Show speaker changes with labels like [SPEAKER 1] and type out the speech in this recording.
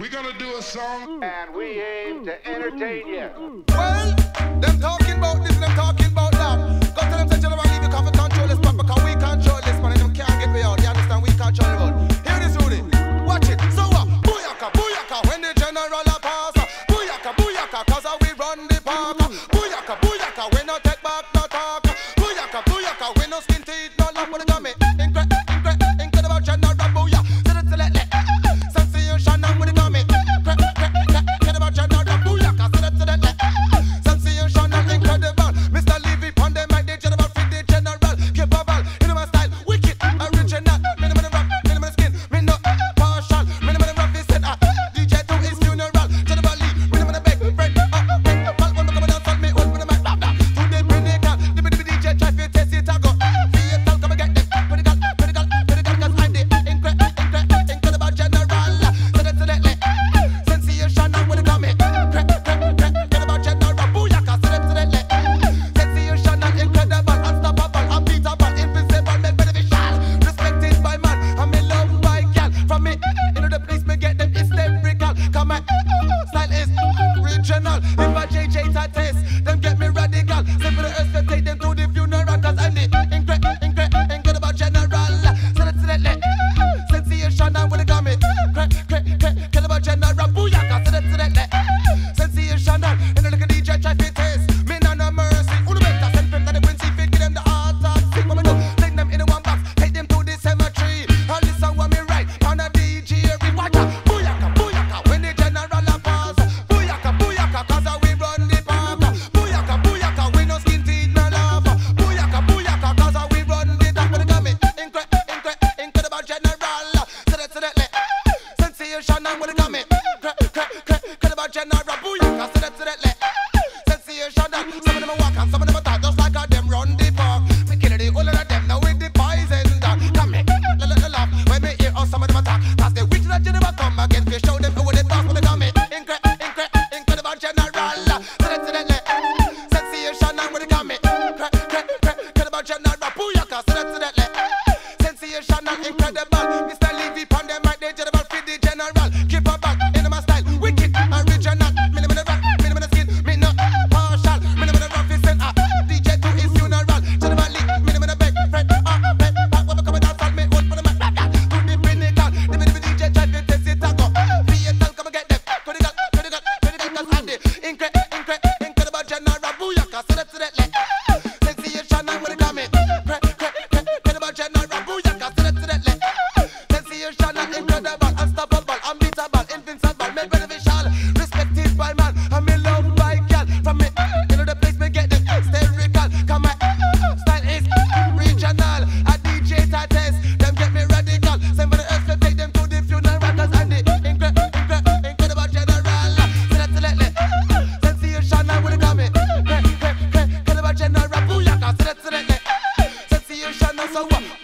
[SPEAKER 1] We're gonna do a song.
[SPEAKER 2] And we aim to entertain you.
[SPEAKER 3] Well, them talking about this them talking. and the incredible. so what?